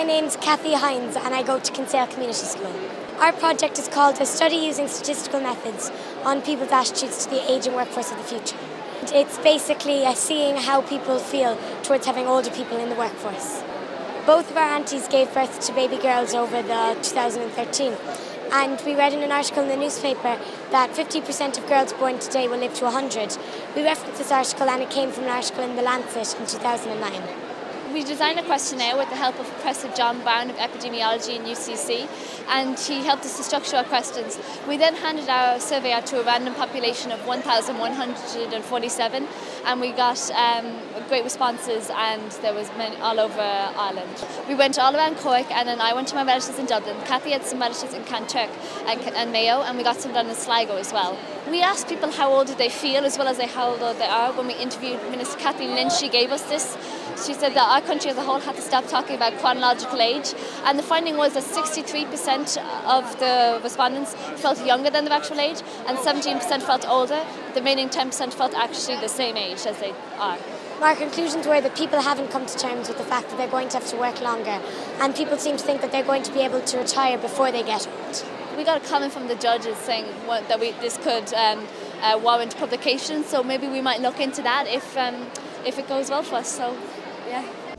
my name's Kathy Hines and I go to Kinsale Community School. Our project is called A Study Using Statistical Methods on People's Attitudes to the Aging Workforce of the Future. It's basically seeing how people feel towards having older people in the workforce. Both of our aunties gave birth to baby girls over the 2013 and we read in an article in the newspaper that 50% of girls born today will live to 100. We referenced this article and it came from an article in The Lancet in 2009. We designed a questionnaire with the help of Professor John Brown of Epidemiology in UCC and he helped us to structure our questions. We then handed our survey out to a random population of 1,147 and we got um, great responses and there was many all over Ireland. We went all around Cork and then I went to my relatives in Dublin. Kathy had some relatives in Kanturk and, and Mayo and we got some done in Sligo as well. We asked people how old they feel as well as how old they are. When we interviewed Minister Kathleen Lynch, she gave us this. She said that our country as a whole had to stop talking about chronological age, and the finding was that 63% of the respondents felt younger than their actual age, and 17% felt older. The remaining 10% felt actually the same age as they are. Our conclusions were that people haven't come to terms with the fact that they're going to have to work longer, and people seem to think that they're going to be able to retire before they get old. We got a comment from the judges saying that we, this could um, uh, warrant publication, so maybe we might look into that if, um, if it goes well for us. So, yeah.